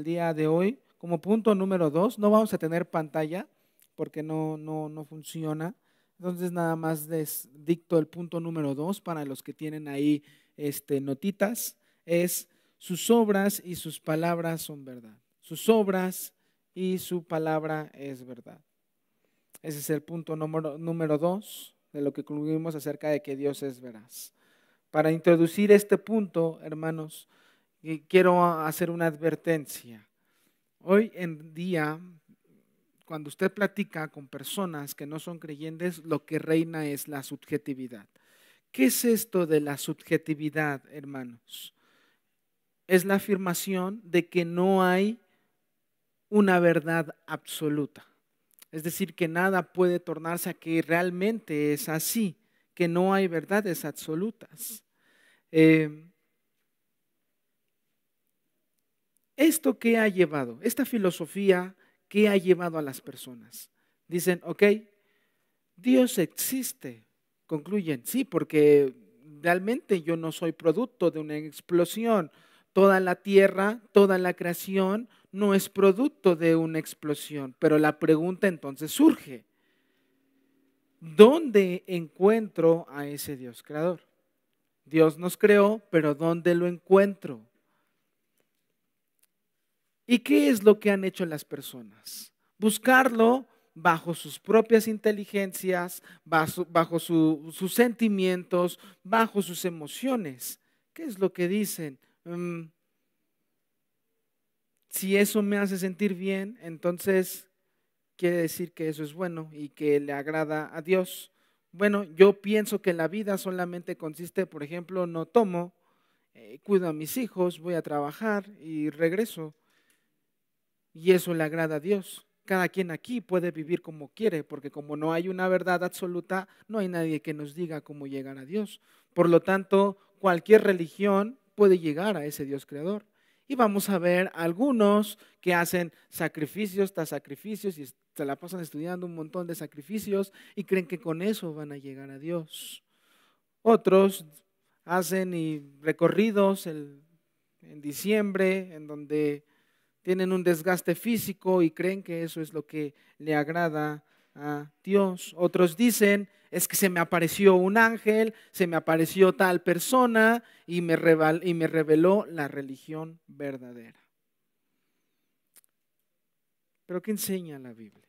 el día de hoy, como punto número dos, no vamos a tener pantalla porque no, no, no funciona. Entonces nada más les dicto el punto número dos para los que tienen ahí este, notitas. Es sus obras y sus palabras son verdad. Sus obras y su palabra es verdad. Ese es el punto número, número dos de lo que concluimos acerca de que Dios es veraz. Para introducir este punto, hermanos, quiero hacer una advertencia. Hoy en día, cuando usted platica con personas que no son creyentes, lo que reina es la subjetividad. ¿Qué es esto de la subjetividad, hermanos? Es la afirmación de que no hay una verdad absoluta. Es decir, que nada puede tornarse a que realmente es así, que no hay verdades absolutas. Eh, ¿Esto qué ha llevado? Esta filosofía, ¿qué ha llevado a las personas? Dicen, ok, Dios existe. Concluyen, sí, porque realmente yo no soy producto de una explosión. Toda la tierra, toda la creación no es producto de una explosión. Pero la pregunta entonces surge, ¿dónde encuentro a ese Dios creador? Dios nos creó, pero ¿dónde lo encuentro? ¿Y qué es lo que han hecho las personas? Buscarlo bajo sus propias inteligencias, bajo, sus sentimientos, bajo sus emociones. ¿Qué es lo que dicen? Mm, si eso me hace sentir bien, entonces quiere decir que eso es bueno y que le agrada a Dios. Bueno, yo pienso que la vida solamente consiste, por ejemplo, no tomo, eh, cuido a mis hijos, voy a trabajar y regreso. Y eso le agrada a Dios. Cada quien aquí puede vivir como quiere, porque como no hay una verdad absoluta, no hay nadie que nos diga cómo llegar a Dios. Por lo tanto, cualquier religión puede llegar a ese Dios creador. Y vamos a ver algunos que hacen sacrificios tras sacrificios y se la pasan estudiando un montón de sacrificios y creen que con eso van a llegar a Dios. Otros hacen recorridos en diciembre en donde tienen un desgaste físico y creen que eso es lo que le agrada a Dios. Otros dicen, es que se me apareció un ángel, se me apareció tal persona y me, reveló la religión verdadera. Pero ¿qué enseña la Biblia?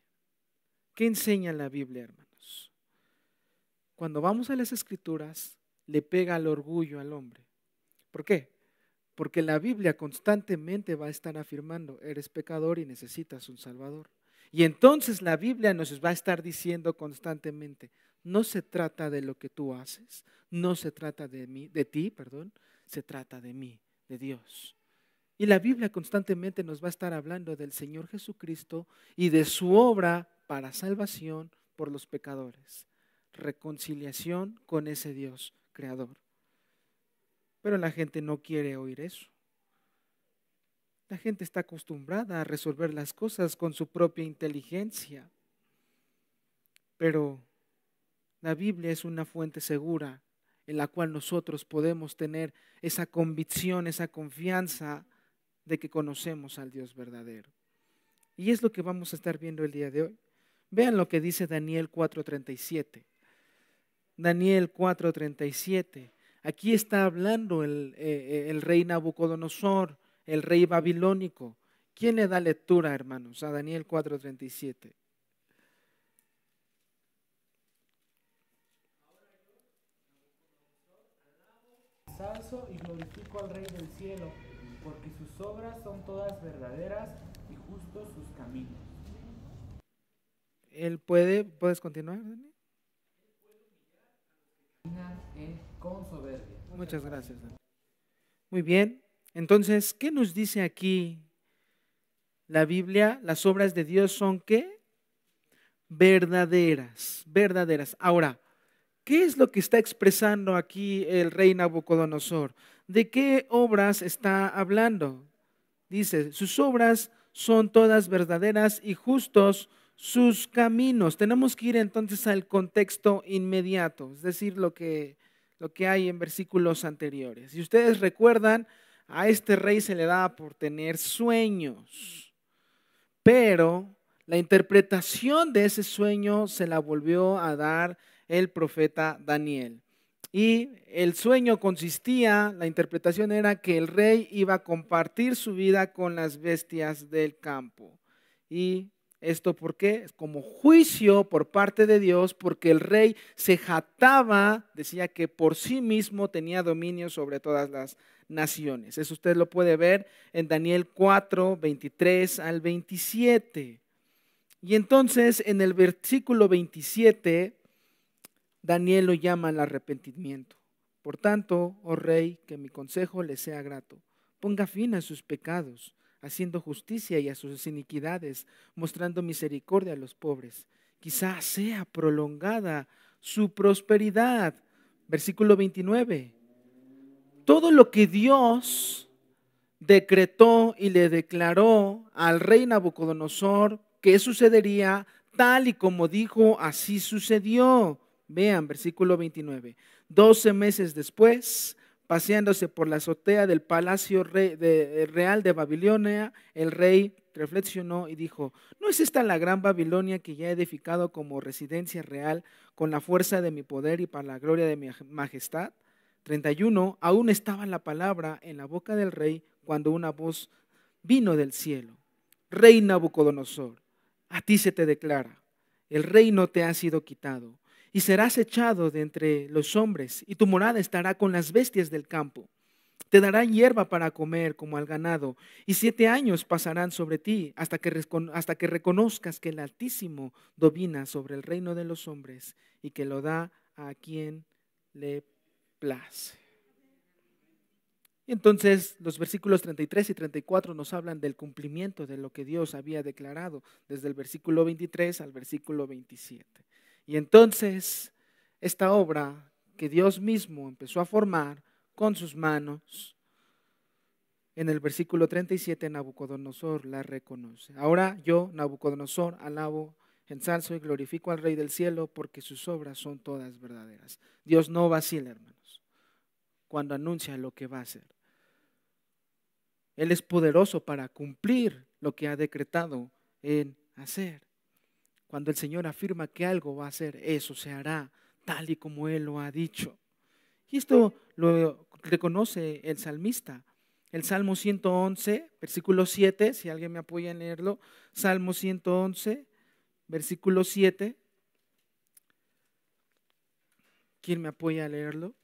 ¿Qué enseña la Biblia, hermanos? Cuando vamos a las escrituras, le pega el orgullo al hombre. ¿Por qué? Porque la Biblia constantemente va a estar afirmando, eres pecador y necesitas un Salvador. Y entonces la Biblia nos va a estar diciendo constantemente, no se trata de lo que tú haces, no se trata de mí, de ti, perdón, se trata de mí, de Dios. Y la Biblia constantemente nos va a estar hablando del Señor Jesucristo y de su obra para salvación por los pecadores, reconciliación con ese Dios creador. Pero la gente no quiere oír eso. La gente está acostumbrada a resolver las cosas con su propia inteligencia. Pero la Biblia es una fuente segura en la cual nosotros podemos tener esa convicción, esa confianza de que conocemos al Dios verdadero. Y es lo que vamos a estar viendo el día de hoy. Vean lo que dice Daniel 4:37. Daniel 4:37. Aquí está hablando el, eh, el, rey Nabucodonosor, el rey babilónico. ¿Quién le da lectura, hermanos? A Daniel 4:37. Salso y glorifico al Rey del cielo, porque sus obras son todas verdaderas y justos sus caminos. Él puede, ¿puedes continuar, Daniel? Con soberbia. Muchas gracias. Muy bien. Entonces, ¿qué nos dice aquí la Biblia? Las obras de Dios son qué? Verdaderas, verdaderas. Ahora, ¿qué es lo que está expresando aquí el rey Nabucodonosor? ¿De qué obras está hablando? Dice, sus obras son todas verdaderas y justos sus caminos. Tenemos que ir entonces al contexto inmediato, es decir, lo que lo que hay en versículos anteriores. Si ustedes recuerdan, a este rey se le daba por tener sueños, pero la interpretación de ese sueño se la volvió a dar el profeta Daniel. Y el sueño consistía, la interpretación era que el rey iba a compartir su vida con las bestias del campo. Y esto por qué? Como juicio por parte de Dios, porque el rey se jataba, decía que por sí mismo tenía dominio sobre todas las naciones. Eso usted lo puede ver en Daniel 4, 23 al 27. Y entonces en el versículo 27 Daniel lo llama al arrepentimiento. Por tanto, oh rey, que mi consejo le sea grato. Ponga fin a sus pecados, haciendo justicia y a sus iniquidades, mostrando misericordia a los pobres. Quizá sea prolongada su prosperidad. Versículo 29. Todo lo que Dios decretó y le declaró al rey Nabucodonosor que sucedería tal y como dijo, así sucedió. Vean, versículo 29. Doce meses después, paseándose por la azotea del palacio eh, real de Babilonia, el rey reflexionó y dijo, ¿no es esta la gran Babilonia que ya he edificado como residencia real con la fuerza de mi poder y para la gloria de mi majestad? 31. Aún estaba la palabra en la boca del rey cuando una voz vino del cielo. Rey Nabucodonosor, a ti se te declara, el reino te ha sido quitado y serás echado de entre los hombres, y tu morada estará con las bestias del campo. Te darán hierba para comer como al ganado, y siete años pasarán sobre ti hasta que, hasta que reconozcas que el Altísimo domina sobre el reino de los hombres y que lo da a quien le place. Entonces los versículos 33 y 34 nos hablan del cumplimiento de lo que Dios había declarado, desde el versículo 23 al versículo 27. Y entonces esta obra que Dios mismo empezó a formar con sus manos, en el versículo 37 Nabucodonosor la reconoce. Ahora yo, Nabucodonosor, alabo, ensalzo y glorifico al Rey del cielo porque sus obras son todas verdaderas. Dios no vacila, hermanos, cuando anuncia lo que va a hacer. Él es poderoso para cumplir lo que ha decretado en hacer. Cuando el Señor afirma que algo va a hacer, eso se hará tal y como Él lo ha dicho. Y esto lo reconoce el salmista. El Salmo 111, versículo 7, si alguien me apoya en leerlo. Salmo 111, versículo 7. ¿Quién me apoya a leerlo?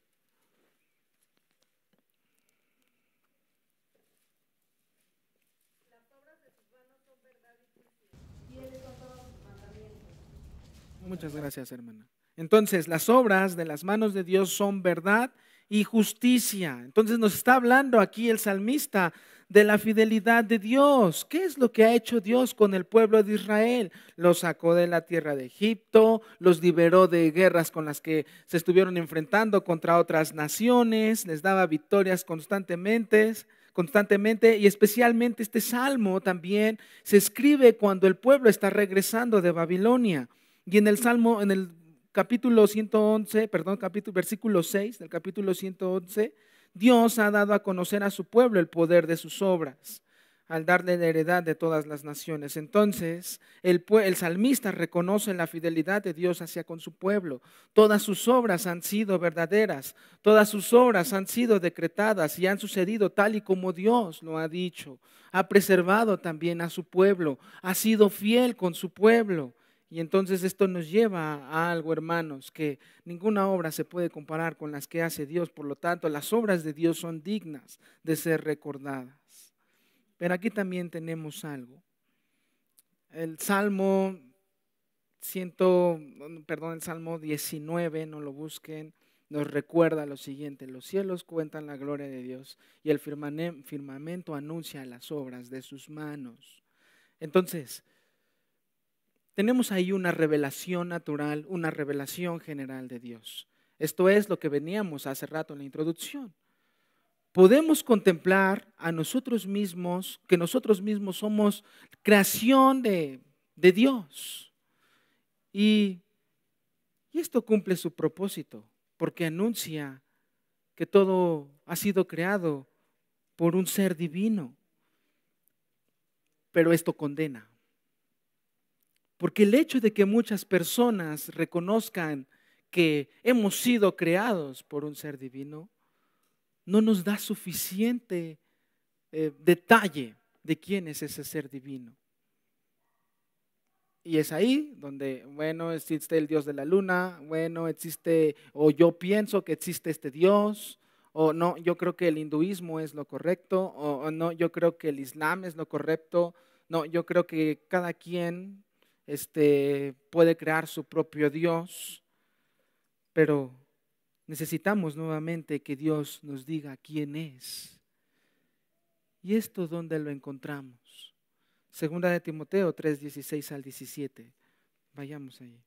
Muchas gracias, hermana. Entonces, las obras de las manos de Dios son verdad y justicia. Entonces nos está hablando aquí el salmista de la fidelidad de Dios. ¿Qué es lo que ha hecho Dios con el pueblo de Israel? Los sacó de la tierra de Egipto, los liberó de guerras con las que se estuvieron enfrentando contra otras naciones, les daba victorias constantemente constantemente y especialmente este salmo también se escribe cuando el pueblo está regresando de Babilonia. Y en el Salmo, en el capítulo 111, perdón, capítulo, versículo 6 del capítulo 111, Dios ha dado a conocer a su pueblo el poder de sus obras al darle la heredad de todas las naciones. Entonces, el, el, salmista reconoce la fidelidad de Dios hacia con su pueblo. Todas sus obras han sido verdaderas, todas sus obras han sido decretadas y han sucedido tal y como Dios lo ha dicho. Ha preservado también a su pueblo, ha sido fiel con su pueblo. Y entonces esto nos lleva a algo, hermanos, que ninguna obra se puede comparar con las que hace Dios. Por lo tanto, las obras de Dios son dignas de ser recordadas. Pero aquí también tenemos algo. El Salmo 100, perdón, el Salmo 19, no lo busquen, nos recuerda lo siguiente, los cielos cuentan la gloria de Dios y el firmamento anuncia las obras de sus manos. Entonces, tenemos ahí una revelación natural, una revelación general de Dios. Esto es lo que veníamos hace rato en la introducción. Podemos contemplar a nosotros mismos, que nosotros mismos somos creación de, Dios. Y, y esto cumple su propósito, porque anuncia que todo ha sido creado por un ser divino. Pero esto condena. Porque el hecho de que muchas personas reconozcan que hemos sido creados por un ser divino, no nos da suficiente eh, detalle de quién es ese ser divino. Y es ahí donde, bueno, existe el Dios de la luna, bueno, existe, o yo pienso que existe este Dios, o no, yo creo que el hinduismo es lo correcto, o, o no, yo creo que el islam es lo correcto, no, yo creo que cada quien este, puede crear su propio Dios, pero necesitamos nuevamente que Dios nos diga quién es. ¿Y esto dónde lo encontramos? Segunda de Timoteo 3, 16 al 17. Vayamos ahí.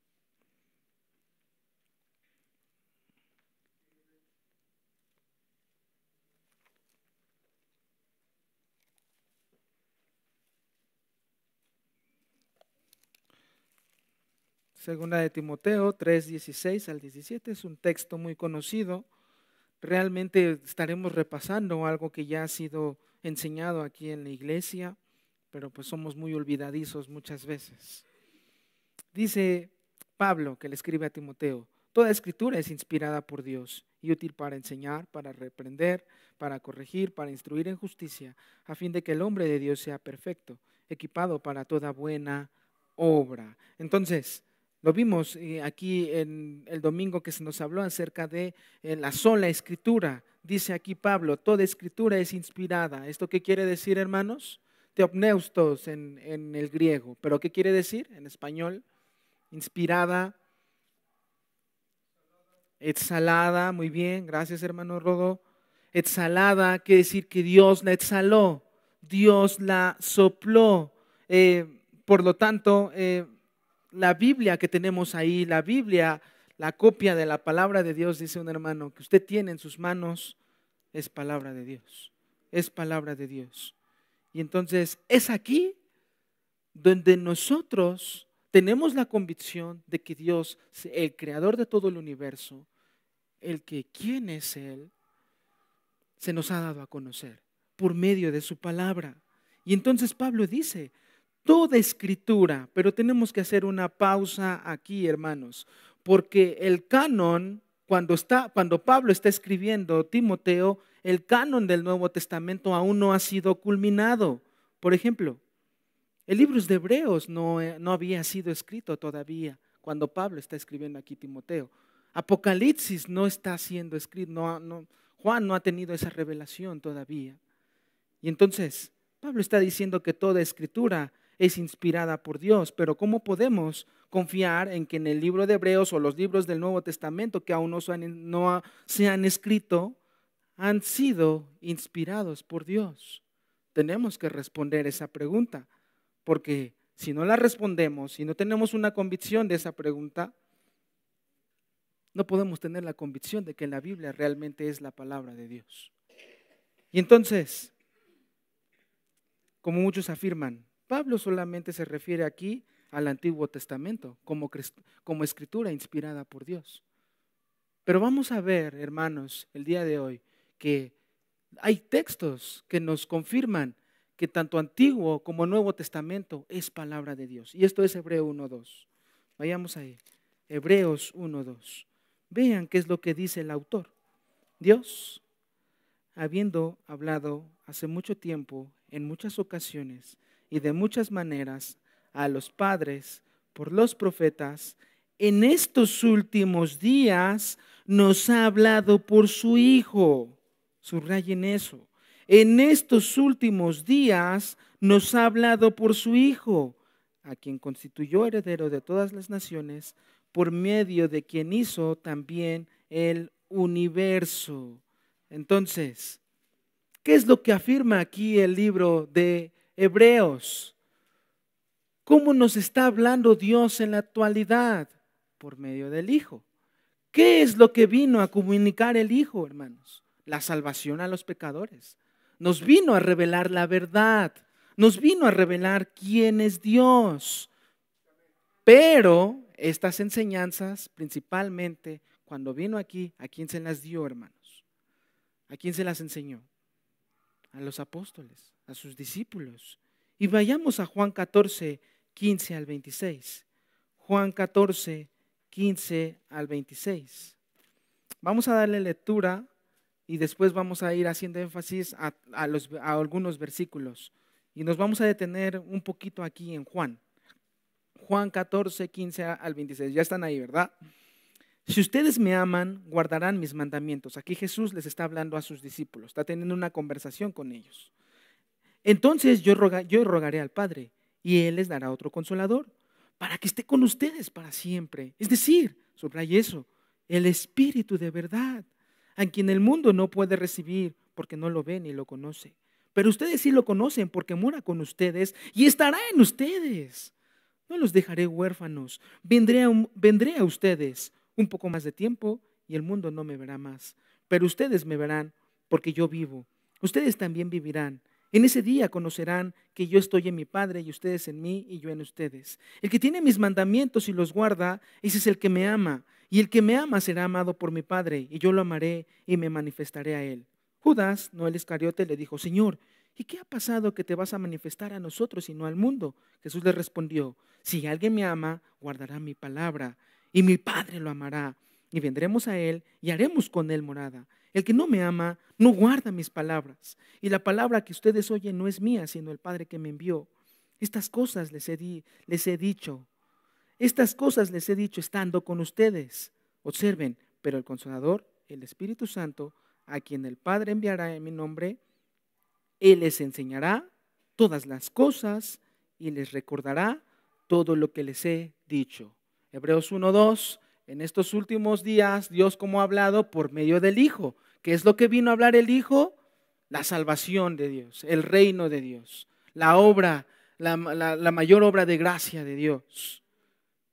Segunda de Timoteo 3, 16 al 17 es un texto muy conocido. Realmente estaremos repasando algo que ya ha sido enseñado aquí en la iglesia, pero pues somos muy olvidadizos muchas veces. Dice Pablo, que le escribe a Timoteo, toda escritura es inspirada por Dios y útil para enseñar, para reprender, para corregir, para instruir en justicia, a fin de que el hombre de Dios sea perfecto, equipado para toda buena obra. Entonces, lo vimos eh, aquí en el domingo que se nos habló acerca de eh, la sola escritura. Dice aquí Pablo, toda escritura es inspirada. ¿Esto qué quiere decir, hermanos? Teopneustos en, el griego. ¿Pero qué quiere decir en español? Inspirada, exhalada, muy bien, gracias hermano Rodo. Exhalada quiere decir que Dios la exhaló, Dios la sopló. Eh, por lo tanto, la Biblia que tenemos ahí, la Biblia, la copia de la palabra de Dios, dice un hermano, que usted tiene en sus manos, es palabra de Dios, es palabra de Dios. Y entonces es aquí donde nosotros tenemos la convicción de que Dios, el creador de todo el universo, el que quién es Él, se nos ha dado a conocer por medio de su palabra. Y entonces Pablo dice, toda escritura, pero tenemos que hacer una pausa aquí, hermanos, porque el canon, cuando, está, cuando Pablo está escribiendo Timoteo, el canon del Nuevo Testamento aún no ha sido culminado. Por ejemplo, el libro de Hebreos no, no había sido escrito todavía cuando Pablo está escribiendo aquí Timoteo. Apocalipsis no está siendo escrito, Juan no ha tenido esa revelación todavía. Y entonces, Pablo está diciendo que toda escritura es inspirada por Dios, pero ¿cómo podemos confiar en que en el libro de Hebreos o los libros del Nuevo Testamento que aún no se han, escrito han sido inspirados por Dios? Tenemos que responder esa pregunta, porque si no la respondemos, si no tenemos una convicción de esa pregunta, no podemos tener la convicción de que la Biblia realmente es la palabra de Dios. Y entonces, como muchos afirman, Pablo solamente se refiere aquí al Antiguo Testamento como, como escritura inspirada por Dios. Pero vamos a ver, hermanos, el día de hoy, que hay textos que nos confirman que tanto Antiguo como Nuevo Testamento es palabra de Dios. Y esto es Hebreo 1.2. Vayamos ahí. Hebreos 1.2. Vean qué es lo que dice el autor. Dios, habiendo hablado hace mucho tiempo, en muchas ocasiones, y de muchas maneras a los padres por los profetas, en estos últimos días nos ha hablado por su Hijo. Subrayen eso. En estos últimos días nos ha hablado por su Hijo, a quien constituyó heredero de todas las naciones, por medio de quien hizo también el universo. Entonces, ¿qué es lo que afirma aquí el libro de Hebreos. ¿Cómo nos está hablando Dios en la actualidad? Por medio del Hijo. ¿Qué es lo que vino a comunicar el Hijo, hermanos? La salvación a los pecadores. Nos vino a revelar la verdad. Nos vino a revelar quién es Dios. Pero estas enseñanzas, principalmente, cuando vino aquí, ¿a quién se las dio, hermanos? ¿A quién se las enseñó? a los apóstoles, a sus discípulos. Y vayamos a Juan 14, 15 al 26. Juan 14, 15 al 26. Vamos a darle lectura y después vamos a ir haciendo énfasis a, a algunos versículos. Y nos vamos a detener un poquito aquí en Juan. Juan 14, 15 al 26. Ya están ahí, ¿verdad? Si ustedes me aman, guardarán mis mandamientos. Aquí Jesús les está hablando a sus discípulos, está teniendo una conversación con ellos. Entonces yo, rogaré al Padre y Él les dará otro consolador para que esté con ustedes para siempre. Es decir, subraya eso, el Espíritu de verdad, a quien el mundo no puede recibir porque no lo ve ni lo conoce. Pero ustedes sí lo conocen porque mora con ustedes y estará en ustedes. No los dejaré huérfanos, vendré a ustedes un poco más de tiempo y el mundo no me verá más. Pero ustedes me verán porque yo vivo. Ustedes también vivirán. En ese día conocerán que yo estoy en mi Padre y ustedes en mí y yo en ustedes. El que tiene mis mandamientos y los guarda, ese es el que me ama. Y el que me ama será amado por mi Padre y yo lo amaré y me manifestaré a él. Judas, no el Iscariote, le dijo, Señor, ¿y qué ha pasado que te vas a manifestar a nosotros y no al mundo? Jesús le respondió, si alguien me ama, guardará mi palabra y mi Padre lo amará, y vendremos a Él y haremos con Él morada. El que no me ama, no guarda mis palabras, y la palabra que ustedes oyen no es mía, sino el Padre que me envió. Estas cosas les he, les he dicho, estas cosas les he dicho estando con ustedes. Observen, pero el Consolador, el Espíritu Santo, a quien el Padre enviará en mi nombre, Él les enseñará todas las cosas y les recordará todo lo que les he dicho. Hebreos 1.2, en estos últimos días Dios como ha hablado por medio del Hijo. ¿Qué es lo que vino a hablar el Hijo? La salvación de Dios, el reino de Dios, la obra, la, mayor obra de gracia de Dios.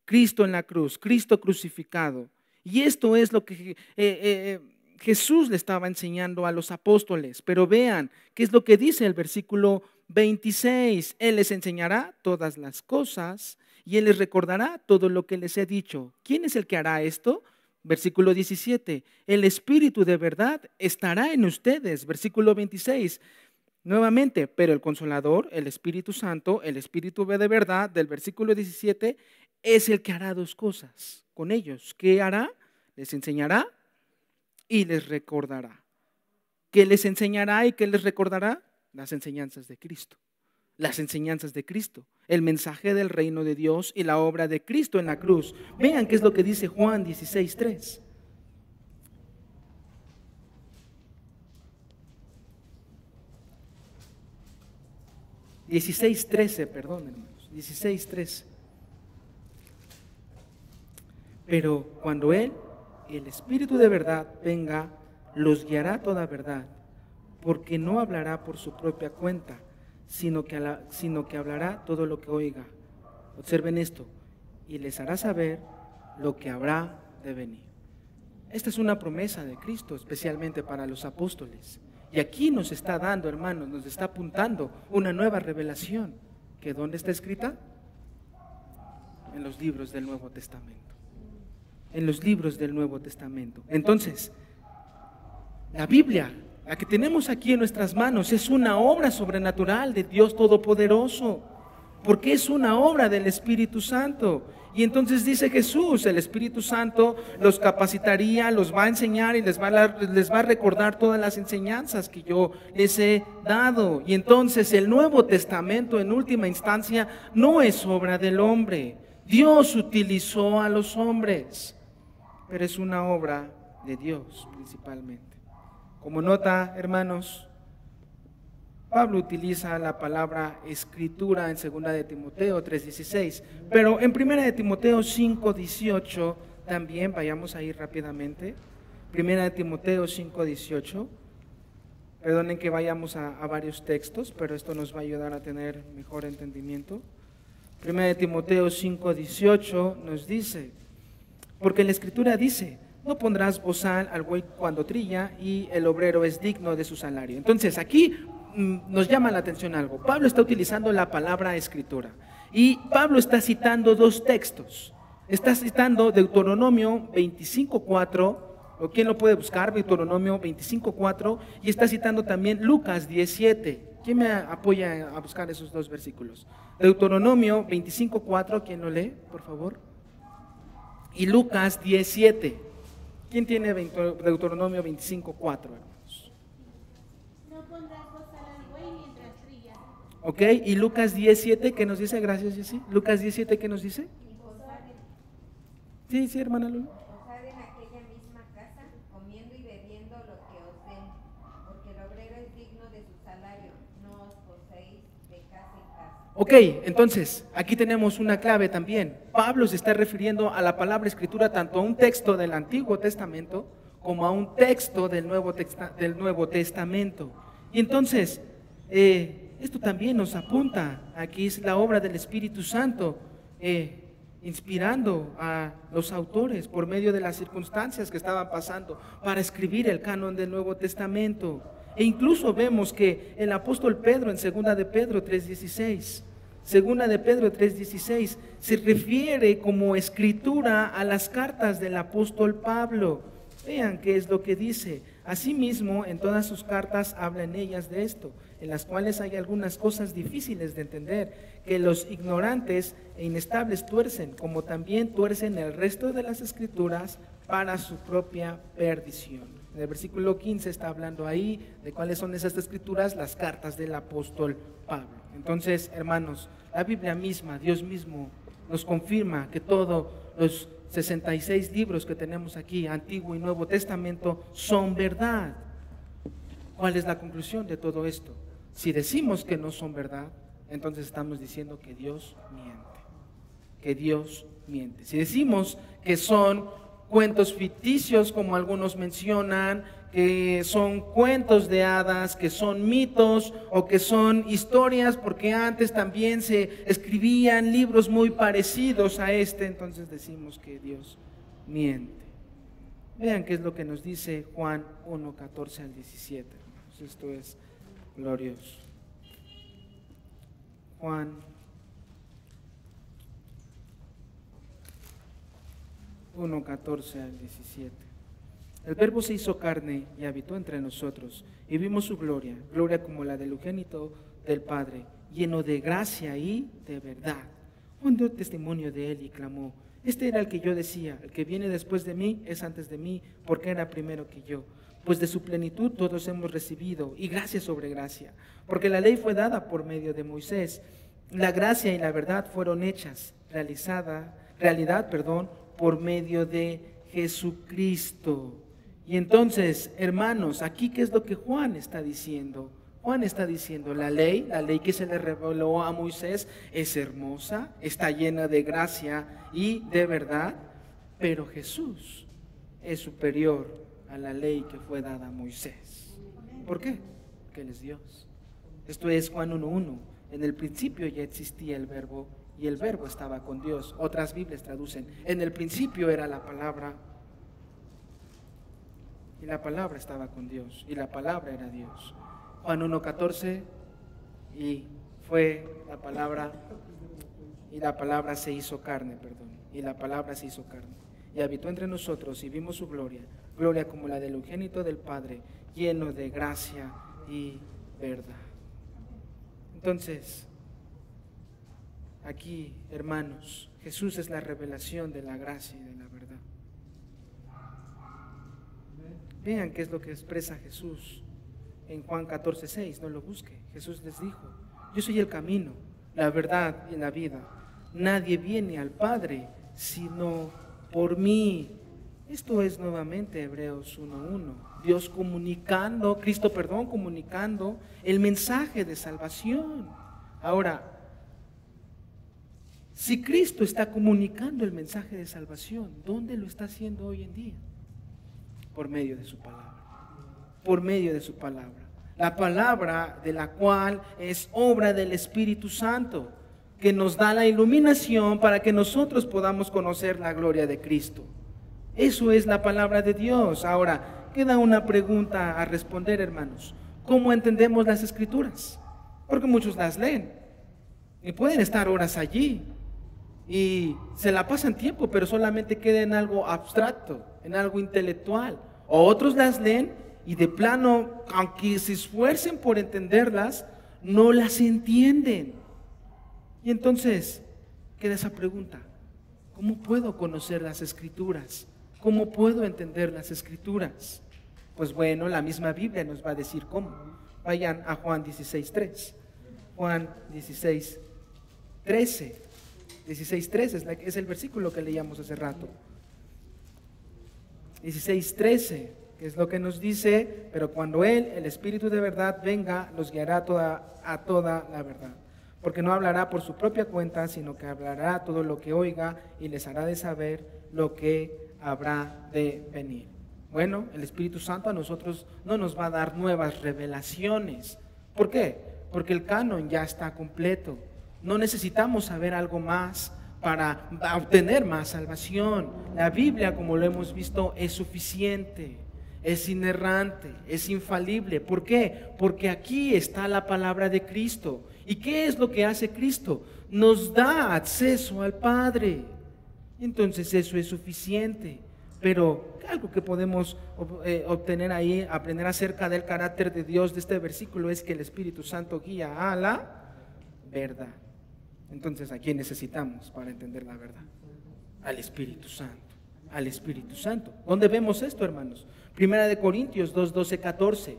Cristo en la cruz, Cristo crucificado. Y esto es lo que eh, eh, eh, Jesús le estaba enseñando a los apóstoles. Pero vean, ¿qué es lo que dice el versículo 26? Él les enseñará todas las cosas y Él les recordará todo lo que les he dicho. ¿Quién es el que hará esto? Versículo 17, el Espíritu de verdad estará en ustedes. Versículo 26, nuevamente, pero el Consolador, el Espíritu Santo, el Espíritu de verdad del versículo 17, es el que hará dos cosas con ellos. ¿Qué hará? Les enseñará y les recordará. ¿Qué les enseñará y qué les recordará? Las enseñanzas de Cristo las enseñanzas de Cristo, el mensaje del reino de Dios y la obra de Cristo en la cruz. Vean qué es lo que dice Juan 16.3. Dieciséis trece, perdón hermanos, dieciséis trece. Pero cuando Él, el Espíritu de verdad, venga, los guiará toda verdad, porque no hablará por su propia cuenta sino que, sino que hablará todo lo que oiga. Observen esto, y les hará saber lo que habrá de venir. Esta es una promesa de Cristo, especialmente para los apóstoles. Y aquí nos está dando, hermanos, nos está apuntando una nueva revelación, que ¿dónde está escrita? En los libros del Nuevo Testamento. En los libros del Nuevo Testamento. Entonces, la Biblia la que tenemos aquí en nuestras manos es una obra sobrenatural de Dios Todopoderoso, porque es una obra del Espíritu Santo. Y entonces dice Jesús, el Espíritu Santo los capacitaría, los va a enseñar y les va a, les va a recordar todas las enseñanzas que yo les he dado. Y entonces el Nuevo Testamento en última instancia no es obra del hombre. Dios utilizó a los hombres, pero es una obra de Dios principalmente. Como nota, hermanos, Pablo utiliza la palabra escritura en 2 de Timoteo 3:16, pero en 1 de Timoteo 5:18 también, vayamos a ir rápidamente. 1 de Timoteo 5:18. Perdonen que vayamos a, a, varios textos, pero esto nos va a ayudar a tener mejor entendimiento. 1 de Timoteo 5:18 nos dice, porque la escritura dice, no pondrás bozal al buey cuando trilla y el obrero es digno de su salario. Entonces aquí mm, nos llama la atención algo. Pablo está utilizando la palabra escritura y Pablo está citando dos textos. Está citando Deuteronomio 25.4 ¿O quién lo puede buscar? Deuteronomio 25.4 y está citando también Lucas 17. ¿Quién me apoya a buscar esos dos versículos? Deuteronomio 25.4, ¿quién lo lee, por favor? Y Lucas 17. ¿Quién tiene Deuteronomio 25.4, hermanos? No pondrás al buey mientras trilla. Ok, y Lucas 17, ¿qué nos dice? Gracias, Jessy. Lucas 17, ¿qué nos dice? Sí, sí, hermana Lula. Ok, entonces, aquí tenemos una clave también. Pablo se está refiriendo a la palabra escritura tanto a un texto del Antiguo Testamento como a un texto del Nuevo, del Nuevo Testamento. Y entonces, eh, esto también nos apunta, aquí es la obra del Espíritu Santo, eh, inspirando a los autores por medio de las circunstancias que estaban pasando para escribir el canon del Nuevo Testamento. E incluso vemos que el apóstol Pedro en segunda de Pedro 3:16 Segunda de Pedro 3:16 se refiere como escritura a las cartas del apóstol Pablo. Vean qué es lo que dice. Asimismo, en todas sus cartas hablan ellas de esto, en las cuales hay algunas cosas difíciles de entender, que los ignorantes e inestables tuercen, como también tuercen el resto de las escrituras para su propia perdición. En el versículo 15 está hablando ahí de cuáles son esas escrituras, las cartas del apóstol Pablo. Entonces, hermanos, la Biblia misma, Dios mismo, nos confirma que todos los 66 libros que tenemos aquí, Antiguo y Nuevo Testamento, son verdad. ¿Cuál es la conclusión de todo esto? Si decimos que no son verdad, entonces estamos diciendo que Dios miente. Que Dios miente. Si decimos que son cuentos ficticios, como algunos mencionan, que son cuentos de hadas, que son mitos o que son historias, porque antes también se escribían libros muy parecidos a este, entonces decimos que Dios miente. Vean qué es lo que nos dice Juan 1, 14 al 17. Esto es glorioso. Juan 1, 14 al 17. El Verbo se hizo carne y habitó entre nosotros, y vimos su gloria, gloria como la del unigénito del Padre, lleno de gracia y de verdad. Juan dio testimonio de él y clamó, este era el que yo decía, el que viene después de mí es antes de mí, porque era primero que yo. Pues de su plenitud todos hemos recibido, y gracia sobre gracia, porque la ley fue dada por medio de Moisés, la gracia y la verdad fueron hechas, realizada, realidad, perdón, por medio de Jesucristo. Y entonces, hermanos, aquí qué es lo que Juan está diciendo. Juan está diciendo, la ley, la ley que se le reveló a Moisés es hermosa, está llena de gracia y de verdad, pero Jesús es superior a la ley que fue dada a Moisés. ¿Por qué? Porque Él es Dios. Esto es Juan 1.1. En el principio ya existía el verbo y el verbo estaba con Dios. Otras Biblias traducen, en el principio era la palabra y la palabra estaba con Dios, y la palabra era Dios. Juan 1.14, y fue la palabra, y la palabra se hizo carne, perdón, y la palabra se hizo carne, y habitó entre nosotros, y vimos su gloria, gloria como la del unigénito del Padre, lleno de gracia y verdad. Entonces, aquí, hermanos, Jesús es la revelación de la gracia y de la verdad. Vean qué es lo que expresa Jesús en Juan 14, 6. No lo busque. Jesús les dijo, yo soy el camino, la verdad y la vida. Nadie viene al Padre sino por mí. Esto es nuevamente Hebreos 1.1. Dios comunicando, Cristo, perdón, comunicando el mensaje de salvación. Ahora, si Cristo está comunicando el mensaje de salvación, ¿dónde lo está haciendo hoy en día? por medio de su palabra. Por medio de su palabra. La palabra de la cual es obra del Espíritu Santo, que nos da la iluminación para que nosotros podamos conocer la gloria de Cristo. Eso es la palabra de Dios. Ahora, queda una pregunta a responder, hermanos. ¿Cómo entendemos las escrituras? Porque muchos las leen y pueden estar horas allí y se la pasan tiempo, pero solamente queda en algo abstracto, en algo intelectual Otros las leen y de plano, aunque se esfuercen por entenderlas, no las entienden. Y entonces queda esa pregunta, ¿cómo puedo conocer las escrituras? ¿Cómo puedo entender las escrituras? Pues bueno, la misma Biblia nos va a decir cómo. Vayan a Juan 16.3. Juan 16, 13. 16, 13 es, el versículo que leíamos hace rato. 16, 13, que es lo que nos dice, pero cuando Él, el Espíritu de verdad, venga, los guiará a toda la verdad. Porque no hablará por su propia cuenta, sino que hablará todo lo que oiga y les hará de saber lo que habrá de venir. Bueno, el Espíritu Santo a nosotros no nos va a dar nuevas revelaciones. ¿Por qué? Porque el canon ya está completo. No necesitamos saber algo más para obtener más salvación. La Biblia, como lo hemos visto, es suficiente, es inerrante, es infalible. ¿Por qué? Porque aquí está la palabra de Cristo. ¿Y qué es lo que hace Cristo? Nos da acceso al Padre. Entonces eso es suficiente. Pero algo que podemos eh, obtener ahí, aprender acerca del carácter de Dios de este versículo es que el Espíritu Santo guía a la verdad. Entonces, ¿a quién necesitamos para entender la verdad? Al Espíritu Santo. Al Espíritu Santo. ¿Dónde vemos esto, hermanos? Primera de Corintios 2, 12, 14.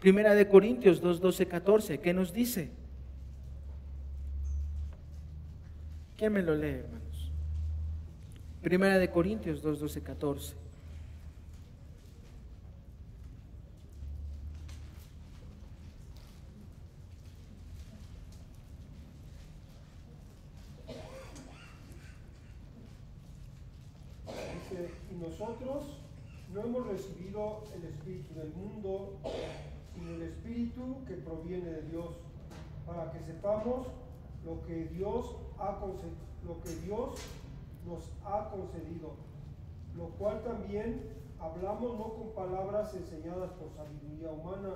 Primera de Corintios 2, 12, 14. ¿Qué nos dice? ¿Quién me lo lee, hermanos? Primera de Corintios 2, 12, 14. nosotros no hemos recibido el Espíritu del mundo, sino el Espíritu que proviene de Dios, para que sepamos lo que Dios, ha lo que Dios nos ha concedido, lo cual también hablamos no con palabras enseñadas por sabiduría humana,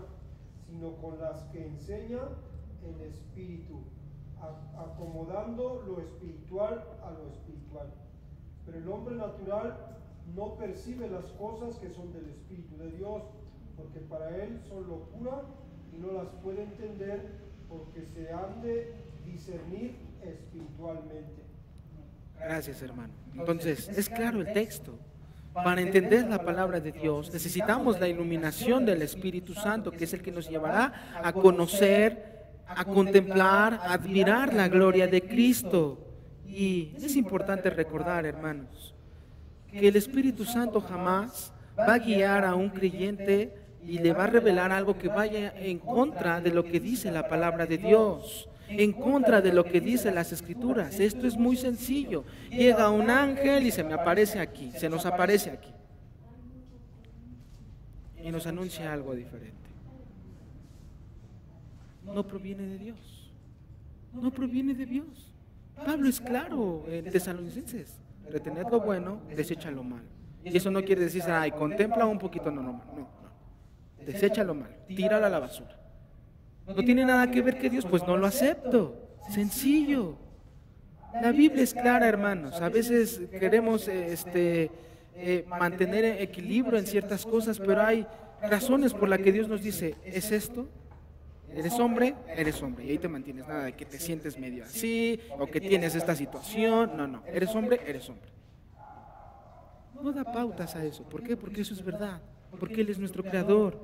sino con las que enseña el Espíritu, acomodando lo espiritual a lo espiritual. Pero el hombre natural no percibe las cosas que son del Espíritu de Dios, porque para él son locura y no las puede entender porque se han de discernir espiritualmente. Gracias, hermano. Entonces, es claro el texto. Para entender la palabra de Dios necesitamos la iluminación del Espíritu Santo, que es el que nos llevará a conocer, a contemplar, a admirar la gloria de Cristo. Y es importante recordar, hermanos, que el Espíritu Santo jamás va a guiar a un creyente y le va a revelar algo que vaya en contra de lo que dice la palabra de Dios, en contra de lo que dice las escrituras. Esto es muy sencillo. Llega un ángel y se me aparece aquí, se nos aparece aquí. Y nos anuncia algo diferente. No proviene de Dios. No proviene de Dios. Pablo es claro en Tesalonicenses retener lo bueno, desecha lo malo. Y eso no quiere decir, ay, contempla un poquito, no, no, no, no. Desecha lo malo, tíralo a la basura. No tiene nada que ver que Dios, pues no lo acepto. Sencillo. La Biblia es clara, hermanos. A veces queremos este, eh, mantener equilibrio en ciertas cosas, pero hay razones por las que Dios nos dice, ¿es esto? Eres hombre, eres hombre. Y ahí te mantienes. Nada de que te sientes medio así o que tienes esta situación. No, no. Eres hombre, eres hombre. No da pautas a eso. ¿Por qué? Porque eso es verdad. Porque Él es nuestro creador.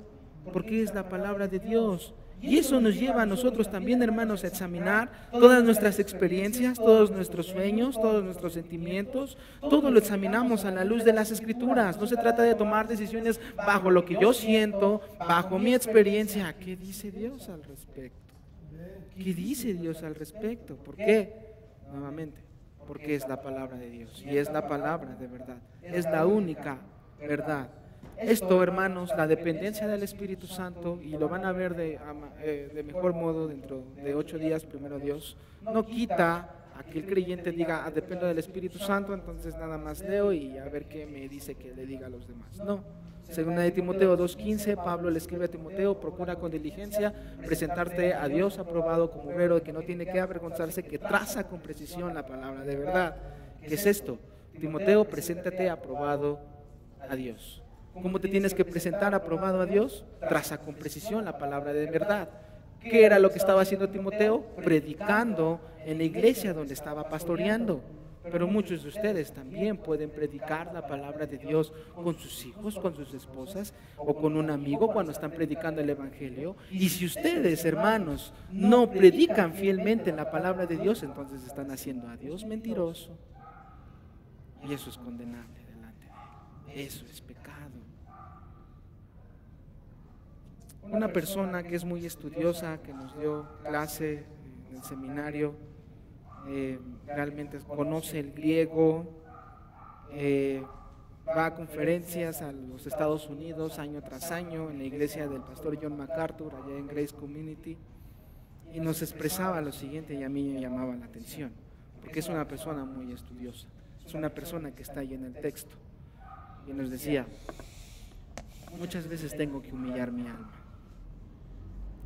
Porque es la palabra de Dios. Y eso nos lleva a nosotros también, hermanos, a examinar todas nuestras experiencias, todos nuestros sueños, todos nuestros sentimientos. Todo lo examinamos a la luz de las escrituras. No se trata de tomar decisiones bajo lo que yo siento, bajo mi experiencia. ¿Qué dice Dios al respecto? ¿Qué dice Dios al respecto? ¿Por qué? Nuevamente, porque es la palabra de Dios. Y es la palabra de verdad. Es la única verdad. Esto, hermanos, la dependencia del Espíritu Santo, y lo van a ver de, eh, de mejor modo dentro de ocho días, primero Dios, no quita a que el creyente diga, ah, dependo del Espíritu Santo, entonces nada más leo y a ver qué me dice que le diga a los demás. No. Segunda de Timoteo 2.15, Pablo le escribe a Timoteo, procura con diligencia presentarte a Dios aprobado como obrero que no tiene que avergonzarse, que traza con precisión la palabra de verdad. ¿Qué es esto? Timoteo, preséntate aprobado a Dios. ¿Cómo te tienes que presentar aprobado a Dios? Traza con precisión la palabra de verdad. ¿Qué era lo que estaba haciendo Timoteo? Predicando en la iglesia donde estaba pastoreando. Pero muchos de ustedes también pueden predicar la palabra de Dios con sus hijos, con sus esposas o con un amigo cuando están predicando el Evangelio. Y si ustedes, hermanos, no predican fielmente la palabra de Dios, entonces están haciendo a Dios mentiroso. Y eso es condenable delante de Él. Eso es pecado. Una persona que es muy estudiosa, que nos dio clase en el seminario, eh, realmente conoce el griego, eh, va a conferencias a los Estados Unidos año tras año en la iglesia del pastor John MacArthur, allá en Grace Community, y nos expresaba lo siguiente y a mí me llamaba la atención, porque es una persona muy estudiosa, es una persona que está ahí en el texto, y nos decía, muchas veces tengo que humillar mi alma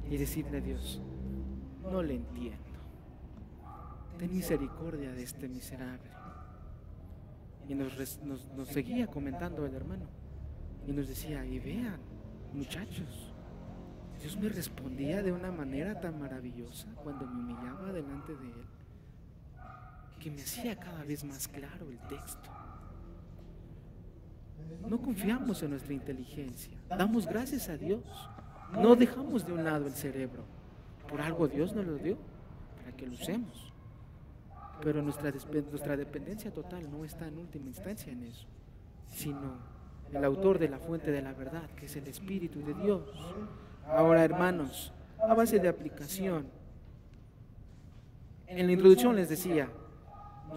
y decirle a Dios, no le entiendo ten misericordia de este miserable. Y nos, nos, seguía comentando el hermano. Y nos decía, y vean, muchachos, Dios me respondía de una manera tan maravillosa cuando me humillaba delante de Él, que me hacía cada vez más claro el texto. No confiamos en nuestra inteligencia, damos gracias a Dios, no dejamos de un lado el cerebro. Por algo Dios nos lo dio, para que lo usemos. Pero nuestra, nuestra dependencia total no está en última instancia en eso, sino el autor de la fuente de la verdad, que es el Espíritu de Dios. Ahora, hermanos, a base de aplicación, en la introducción les decía,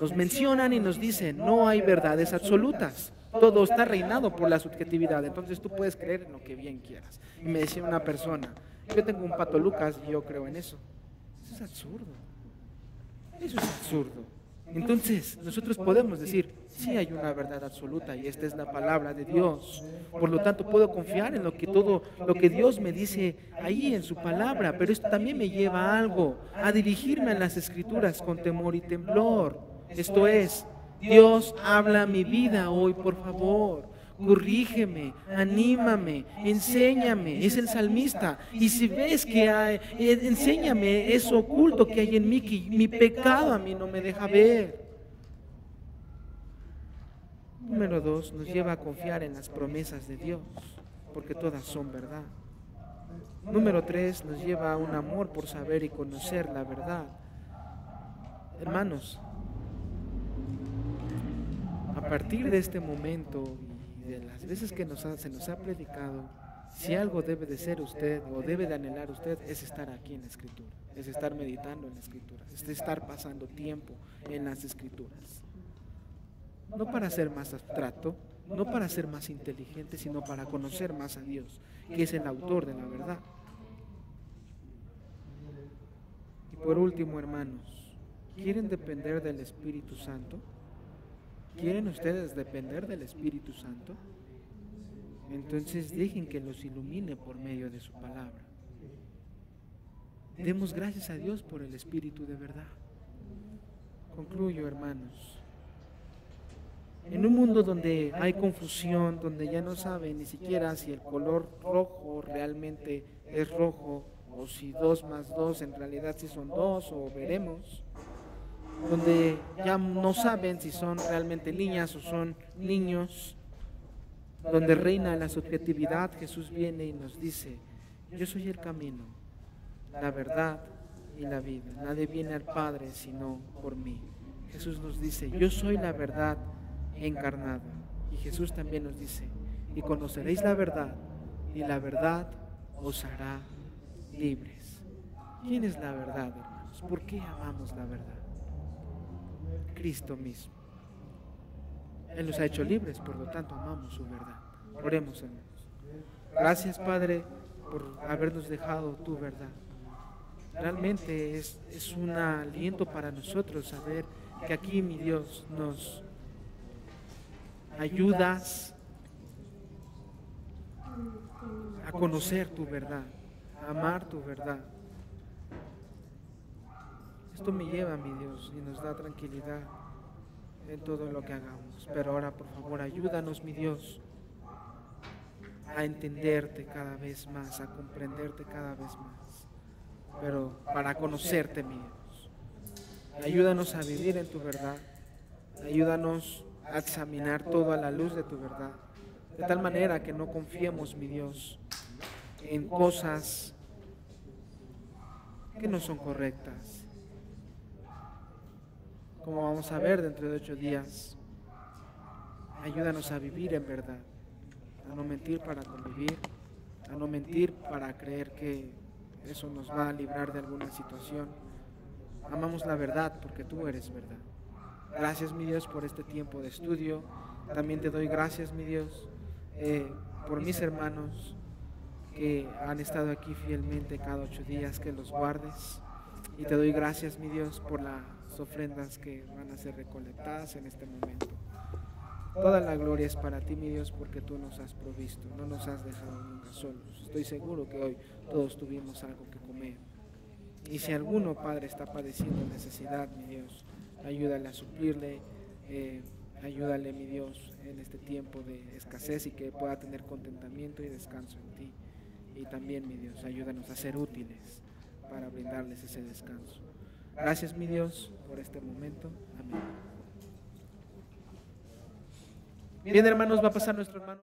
nos mencionan y nos dicen, no hay verdades absolutas, todo está reinado por la subjetividad, entonces tú puedes creer en lo que bien quieras. Y me decía una persona, yo tengo un pato Lucas y yo creo en eso. Eso es absurdo. Eso es absurdo. Entonces, nosotros podemos decir, sí hay una verdad absoluta y esta es la palabra de Dios. Por lo tanto, puedo confiar en lo que todo lo que Dios me dice ahí en su palabra, pero esto también me lleva a algo, a dirigirme a las escrituras con temor y temblor. Esto es, Dios habla mi vida hoy, por favor corrígeme, anímame, enséñame. Es el salmista. Y si ves que hay, eh, enséñame eso oculto que hay en mí, que mi pecado a mí no me deja ver. Número dos, nos lleva a confiar en las promesas de Dios, porque todas son verdad. Número tres, nos lleva a un amor por saber y conocer la verdad. Hermanos, a partir de este momento de las veces que nos se nos ha predicado, si algo debe de ser usted o debe de anhelar usted es estar aquí en la escritura, es estar meditando en la escritura, es estar pasando tiempo en las escrituras. No para ser más abstracto, no para ser más inteligente, sino para conocer más a Dios, que es el autor de la verdad. Y por último, hermanos, ¿quieren depender del Espíritu Santo? ¿Quieren ustedes depender del Espíritu Santo? Entonces dejen que los ilumine por medio de su palabra. Demos gracias a Dios por el Espíritu de verdad. Concluyo, hermanos. En un mundo donde hay confusión, donde ya no saben ni siquiera si el color rojo realmente es rojo o si dos más dos en realidad si son dos o veremos, donde ya no saben si son realmente niñas o son niños, donde reina la subjetividad, Jesús viene y nos dice, yo soy el camino, la verdad y la vida. Nadie viene al Padre sino por mí. Jesús nos dice, yo soy la verdad encarnada. Y Jesús también nos dice, y conoceréis la verdad, y la verdad os hará libres. ¿Quién es la verdad, hermanos? ¿Por qué amamos la verdad? Cristo mismo. Él nos ha hecho libres, por lo tanto amamos su verdad. Oremos, hermanos. Gracias, Padre, por habernos dejado tu verdad. Realmente es, es un aliento para nosotros saber que aquí, mi Dios, nos ayudas a conocer tu verdad, a amar tu verdad. Esto me lleva, mi Dios, y nos da tranquilidad en todo lo que hagamos. Pero ahora, por favor, ayúdanos, mi Dios, a entenderte cada vez más, a comprenderte cada vez más, pero para conocerte, mi Dios. Ayúdanos a vivir en tu verdad, ayúdanos a examinar todo a la luz de tu verdad, de tal manera que no confiemos, mi Dios, en cosas que no son correctas. Como vamos a ver dentro de ocho días, ayúdanos a vivir en verdad, a no mentir para convivir, a no mentir para creer que eso nos va a librar de alguna situación. Amamos la verdad porque tú eres verdad. Gracias, mi Dios, por este tiempo de estudio. También te doy gracias, mi Dios, eh, por mis hermanos que han estado aquí fielmente cada ocho días, que los guardes. Y te doy gracias, mi Dios, por ofrendas que van a ser recolectadas en este momento. Toda la gloria es para ti, mi Dios, porque tú nos has provisto, no nos has dejado nunca solos. Estoy seguro que hoy todos tuvimos algo que comer. Y si alguno, Padre, está padeciendo necesidad, mi Dios, ayúdale a suplirle, eh, ayúdale, mi Dios, en este tiempo de escasez y que pueda tener contentamiento y descanso en ti. Y también, mi Dios, ayúdanos a ser útiles para brindarles ese descanso. Gracias, mi Dios, por este momento. Amén. Bien, hermanos, va a pasar nuestro hermano.